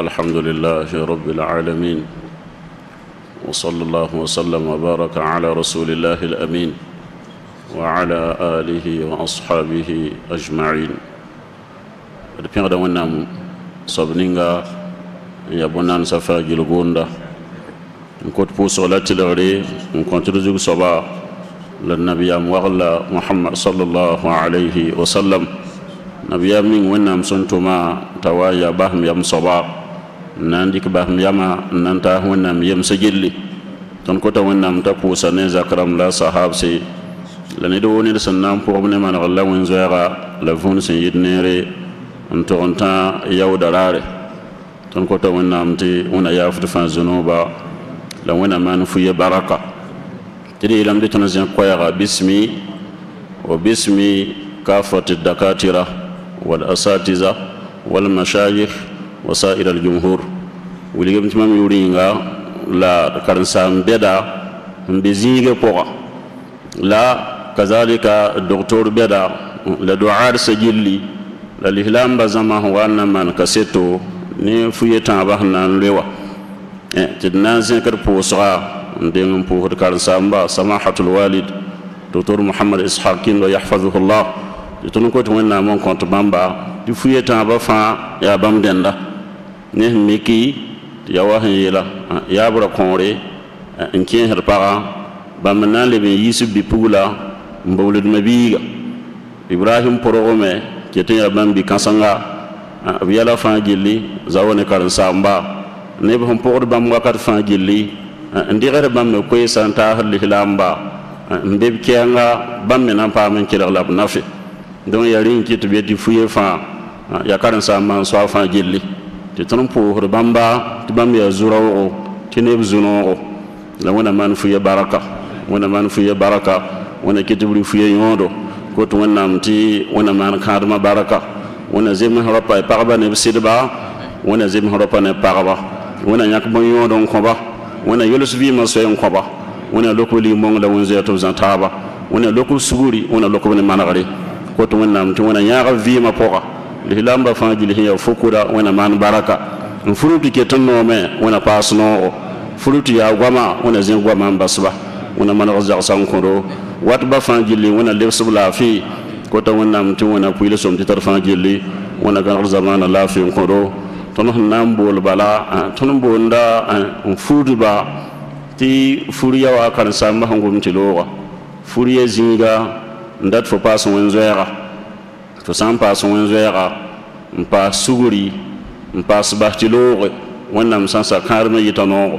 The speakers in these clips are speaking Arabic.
الحمد لله رب العالمين وصلى الله وسلم وبارك على رسول الله الأمين وعلى آله وأصحابه أجمعين. ربنا دعونا صبنينغا يا بنان سفا جلغوندا نكوت بوسو لا تلغري نكوت رزق صبا للنبي وغلا محمد صلى الله عليه وسلم نبي من ونام سنتما توايا بهم يم صبا نانديك بهم يما نانتا ونام يم سجلي ton kota wẽnnaam t'a pʋʋsa ne zakram la sahab se la ned wo ned sẽn na n pʋgb ne manegr la wẽn-zoɛɛga la vũun sẽn yɩd neere n tog n tã yaooda raare tõnd kota wẽnnaam tɩ wẽna yaaf tɩ fãa zũnuuba la wẽna maan fu-ye baraka tɩ d yeelame tɩ tõnd zẽ koɛɛga bismi wa bismi kafat dakatira والأساتذة والمشايخ وسائر الجمهور wilgem tɩ mam yʋʋr yĩnga la karen-saam bɛda n be zĩigã pʋga la kazalika doctor bɛda la doaad sagilli la lislaamba zãma sẽn wa n na maan kaseto ne fu-ye tãabã sẽn na n loewa tɩ d na n zẽkd pʋʋsga n deng n pʋʋsd karen-saamba samahatul walid doctor mohamad ishaq kindo yahfazuhu llah tɩ tõnd kot wẽnnaam n kõt bãmba tɩ fu-ye tãabã fãa yaa bãmb dẽnda ne sẽn miki ya wa sẽn yeela bura kõore n kẽesd pagã bãmb n na n leb n yiis b bi-pugla n bould mabiiga ibrahim pʋrgme ket n yaa bãmb bi-kãsenga b yɛla fãa gilli zawa ne karen-saamba neb sẽn pʋgd bãmb wakat fãa gilli n dɩgd bãmb me koeesa n taasd lislaamba n be b kɛɛnga bãmb me na n paam n kelg la b nafe. Donc ya n kɩ tɩ be tɩ fu-ye fãa ya karen-saamba n soa fãa gilli tɩ tõnd pʋʋsd bãmba tɩ bãmb yaa zu-raoogo tɩ neb zu-noogo la wẽna maan fu ya baraka. Wẽna maan fu ya baraka wẽna rɩ fu ya yõodo kot wẽnnaam tɩ wẽna maan kãadmã baraka. Wẽna zems rapa y pagba neb sɩdba wẽna zems rapa ne pagba wẽna yãk bõn-yõod n kõba wẽna yols vɩɩmã soɛ n kõba wẽna lokb b lig-mõng la wẽn-zoɛɛ tɩ b zã taaba wẽna lokb sugri wẽna lokb ne manegre kot wẽnnaam tɩ wẽna yãag vɩɩmã pʋga lislaambã fãa jil sẽn yaa fokura wẽna maan baraka. N furu tɩ ket n noome wẽna paas noogo furu tɩ yaa goamã wẽna zẽ goamã n basba wẽna maneg zagsã n kõdo wat ba fãa gilli wẽna lebsb laafɩ kota wẽnnaam tɩ wẽna pʋɩl sõm tɩ tar fãa gilli wẽna gãnegd zamaana laafɩ n kõdo tõnd sẽn na n bool bala tõnd n boonda n furdba tɩ fur ya wa karen-saambã sẽn gom tɩ looga fur ya zĩiga n dat fo paas wẽn-zoɛɛga fo sã n paas wẽn-zoɛɛga n paas sugri n paas bas tɩ looge wẽnnaam sã n sa kãadmã yɩta noogo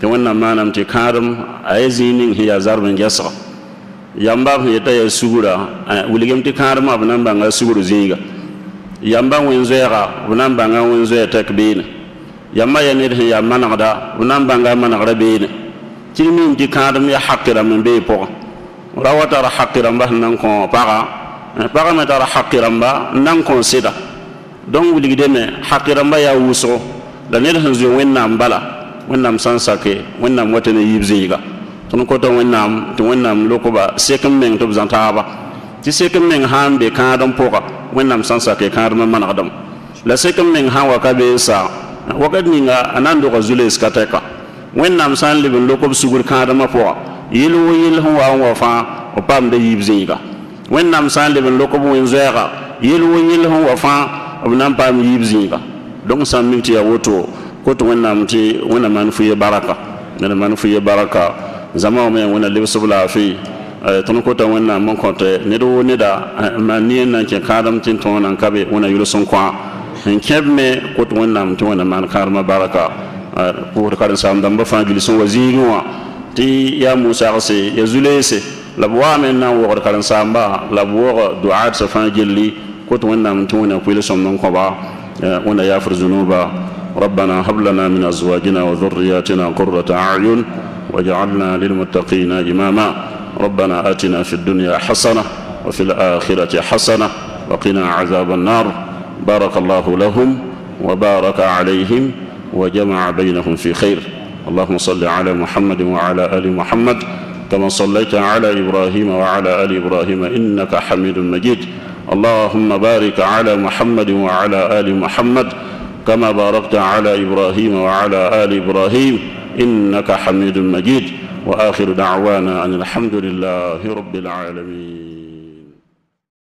tɩ wẽnnaam maanam tɩ kãadem a ya zĩig ning sẽn yaa zarb n gɛsga yamba sẽn yeta yaa sugra wilgem tɩ kãadmã b na n bãnga sugr zĩiga yamba wẽn-zoɛɛga b na n bãnga wẽn-zoɛɛ tɛk beene yamba ya ned sẽn yaa manegda b na n bãnga manegrã beene tɩ d mim tɩ kãadem yaa hakɩ rãmb n bee pʋgẽ ra wa tara hakɩ rãmba sẽn na n kõ paga pagã me tara hakɩ rãmba n na n kõ sɩda donc wilgdeme hakɩ rãmba yaa wʋsgo la ned sẽn zoe wẽnnaam bala wẽnnaam sã n sake wẽnnaam wa tɩ ne yiib zĩiga tõnd kota wẽnnaam tɩ wẽnnaam lokba sek n meng tɩ b zã taaba tɩ sek n meng sã n be kãadem pʋga wẽnnaam sã n sake kãadmã manegdem la sek n meng sã n wa ka beesa wakat ninga a na n doga zulees ka tɛka wẽnnaam sã n leb n lokb sugr kãadmã pʋga yel wo yel sẽn wa n wa fãa b yiib zĩiga wẽnnaam sã n leb n lokb wẽn-zoɛɛga yel wo yel sẽn wa fãa b na n paam yiib zĩiga. Dõng sã n mik tɩ yaa woto kot wẽnnaam tɩ wẽna maan fu ye baraka. Wẽna maan fu ye baraka. Zãma me wẽna lebsb laafɩ tõnd kota wẽnnaam n kõt ned woo neda n maan ne n na n kẽ kãadem tɩ n tõog nan ka be wẽna yʋls n kõ n kẽb me kot wẽnnaam tɩ wẽna maan kãadmã baraka. Pʋʋsd karen-saam dãmbã fãa gilsẽn wa zĩigẽ wã. Tɩ yaa musagse ya zuleese la b waame n na n wogd karen-saamba la b wog duaad sã fãa gilli kot wẽnnaam tɩ wẽna pʋɩl sõmd n kõba wẽna yaafr ربنا هب لنا من ازواجنا وذرياتنا قرة اعين واجعلنا للمتقين اماما ربنا اتنا في الدنيا حسنه وفي الاخره حسنه وقنا عذاب النار بارك الله لهم وبارك عليهم وجمع بينهم في خير اللهم صل على محمد وعلى ال محمد كما صليت على إبراهيم وعلى آل إبراهيم إنك حميد مجيد. اللهم بارك على محمد وعلى آل محمد كما باركت على إبراهيم وعلى آل إبراهيم إنك حميد مجيد. وآخر دعوانا أن الحمد لله رب العالمين.